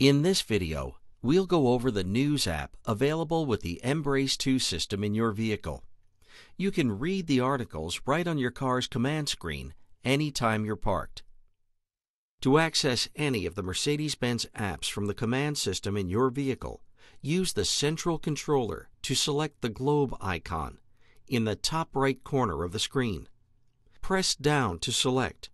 In this video, we'll go over the News app available with the mbrace 2 system in your vehicle. You can read the articles right on your car's COMAND screen anytime you're parked. To access any of the Mercedes-Benz apps from the COMAND system in your vehicle, use the central controller to select the globe icon in the top right corner of the screen. Press down to select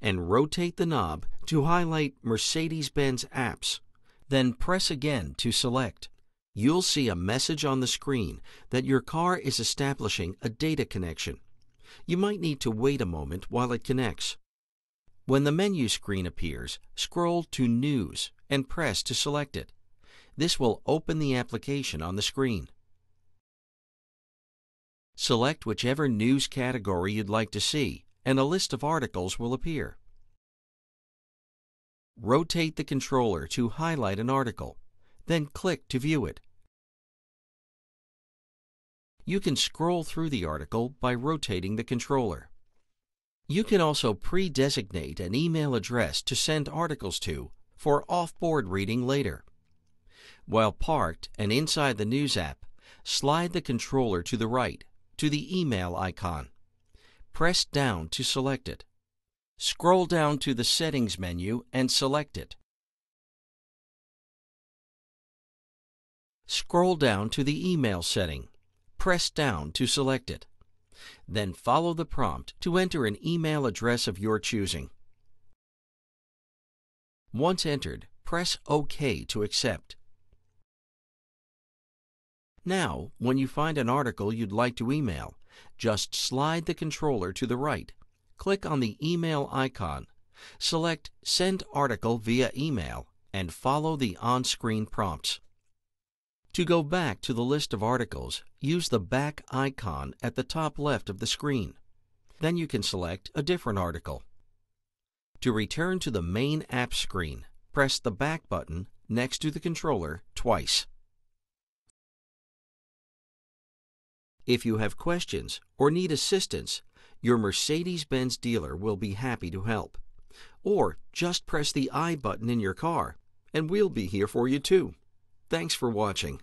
and rotate the knob to highlight Mercedes-Benz apps. Then press again to select. You'll see a message on the screen that your car is establishing a data connection. You might need to wait a moment while it connects. When the menu screen appears, scroll to News and press to select it. This will open the application on the screen. Select whichever news category you'd like to see, and a list of articles will appear. Rotate the controller to highlight an article, then click to view it. You can scroll through the article by rotating the controller. You can also pre-designate an email address to send articles to for off-board reading later. While parked and inside the News app, slide the controller to the right to the email icon. Press down to select it. Scroll down to the Settings menu and select it. Scroll down to the Email setting. Press down to select it. Then follow the prompt to enter an email address of your choosing. Once entered, press OK to accept. Now, when you find an article you'd like to email, just slide the controller to the right click on the email icon, select Send Article via email, and follow the on-screen prompts. To go back to the list of articles, use the back icon at the top left of the screen. Then you can select a different article. To return to the main app screen, press the back button next to the controller twice. If you have questions or need assistance, your Mercedes-Benz dealer will be happy to help. Or just press the I button in your car, and we'll be here for you too. Thanks for watching.